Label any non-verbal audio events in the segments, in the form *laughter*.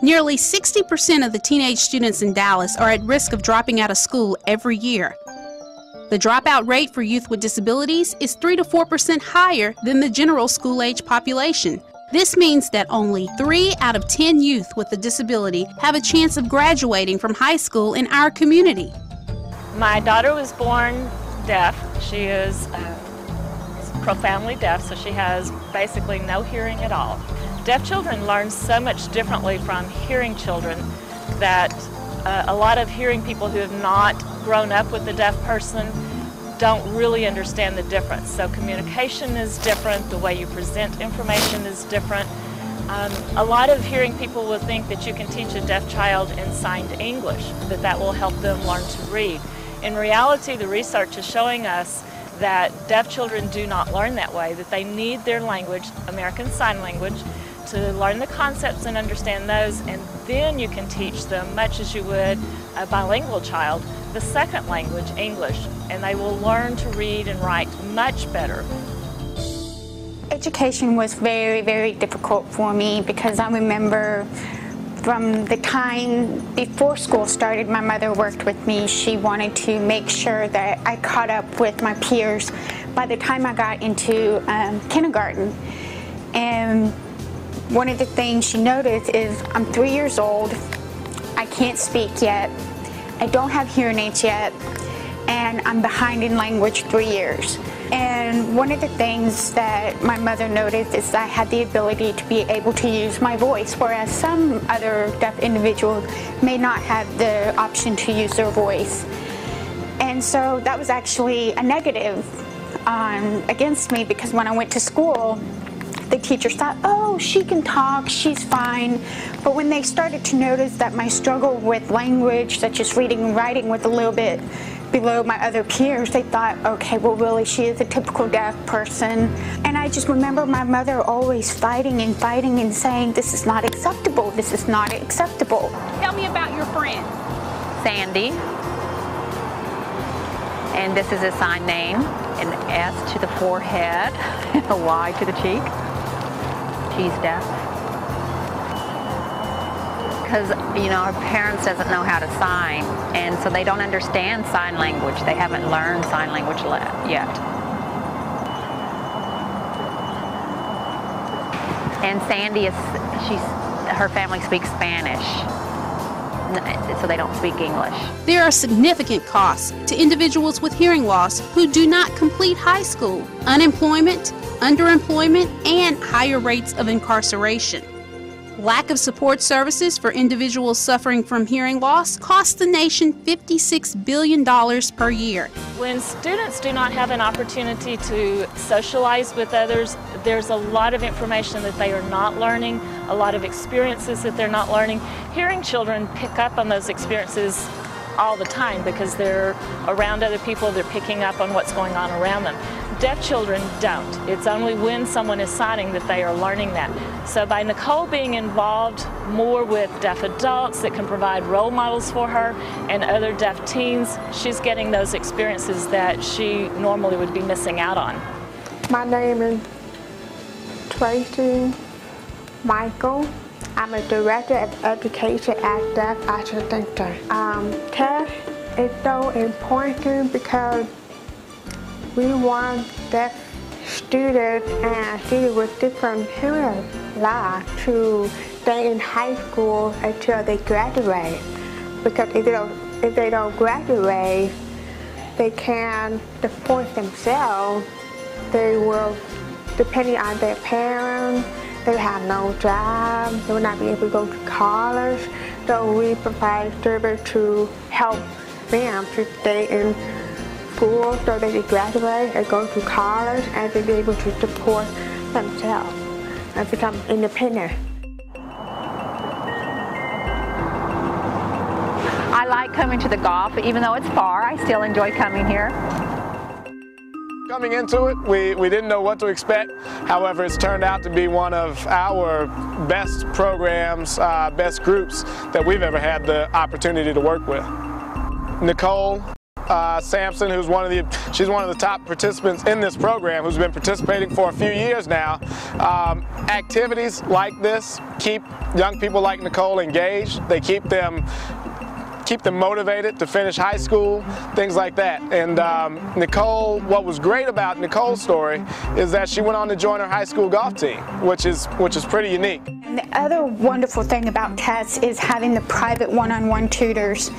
Nearly 60% of the teenage students in Dallas are at risk of dropping out of school every year. The dropout rate for youth with disabilities is 3 to 4% higher than the general school age population. This means that only 3 out of 10 youth with a disability have a chance of graduating from high school in our community. My daughter was born deaf. She is uh, profoundly deaf, so she has basically no hearing at all. Deaf children learn so much differently from hearing children that uh, a lot of hearing people who have not grown up with a deaf person don't really understand the difference. So communication is different, the way you present information is different. Um, a lot of hearing people will think that you can teach a deaf child in signed English, that that will help them learn to read. In reality, the research is showing us that deaf children do not learn that way, that they need their language, American Sign Language, to learn the concepts and understand those, and then you can teach them, much as you would a bilingual child, the second language, English, and they will learn to read and write much better. Education was very, very difficult for me because I remember from the time before school started, my mother worked with me. She wanted to make sure that I caught up with my peers by the time I got into um, kindergarten. And one of the things she noticed is I'm three years old, I can't speak yet, I don't have hearing aids yet, and I'm behind in language three years. And one of the things that my mother noticed is I had the ability to be able to use my voice, whereas some other deaf individuals may not have the option to use their voice. And so that was actually a negative um, against me because when I went to school, the teachers thought, oh, she can talk, she's fine. But when they started to notice that my struggle with language, such as reading and writing, was a little bit below my other peers, they thought, okay, well, really, she is a typical deaf person. And I just remember my mother always fighting and fighting and saying, this is not acceptable, this is not acceptable. Tell me about your friend. Sandy. And this is a sign name, an S to the forehead, *laughs* a Y to the cheek. She's deaf. Because, you know, her parents doesn't know how to sign, and so they don't understand sign language. They haven't learned sign language yet. And Sandy is, she's, her family speaks Spanish, so they don't speak English. There are significant costs to individuals with hearing loss who do not complete high school, unemployment, underemployment, and higher rates of incarceration. Lack of support services for individuals suffering from hearing loss costs the nation $56 billion per year. When students do not have an opportunity to socialize with others, there's a lot of information that they are not learning, a lot of experiences that they're not learning. Hearing children pick up on those experiences all the time because they're around other people, they're picking up on what's going on around them. Deaf children don't. It's only when someone is signing that they are learning that. So by Nicole being involved more with deaf adults that can provide role models for her and other deaf teens, she's getting those experiences that she normally would be missing out on. My name is Tracy Michael. I'm a director of education at Deaf Action Center. Um, TESS is so important because we want deaf students and students with different hearing loss to stay in high school until they graduate. Because if they don't, if they don't graduate, they can support themselves. They will, depending on their parents, they have no job, they will not be able to go to college. So we provide service to help them to stay in school so they can graduate and go to college and to be able to support themselves and become independent. I like coming to the golf, even though it's far, I still enjoy coming here. Coming into it, we, we didn't know what to expect. However, it's turned out to be one of our best programs, uh, best groups that we've ever had the opportunity to work with. Nicole uh, Sampson, who's one of the, she's one of the top participants in this program, who's been participating for a few years now. Um, activities like this keep young people like Nicole engaged. They keep them keep them motivated to finish high school, things like that. And um, Nicole, what was great about Nicole's story is that she went on to join her high school golf team, which is which is pretty unique. And the other wonderful thing about Tess is having the private one-on-one tutors.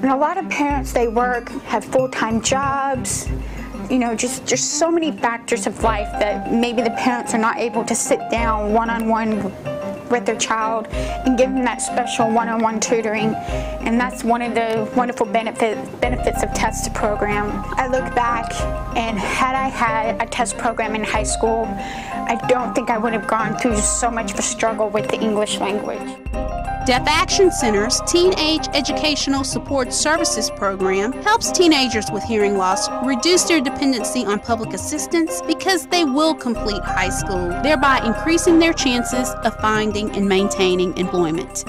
And a lot of parents, they work, have full-time jobs, you know, just, just so many factors of life that maybe the parents are not able to sit down one-on-one with their child and give them that special one-on-one tutoring. And that's one of the wonderful benefit, benefits of TESS program. I look back and had I had a TESS program in high school, I don't think I would have gone through so much of a struggle with the English language. Deaf Action Center's Teenage Educational Support Services program helps teenagers with hearing loss reduce their dependency on public assistance because they will complete high school, thereby increasing their chances of finding and maintaining employment.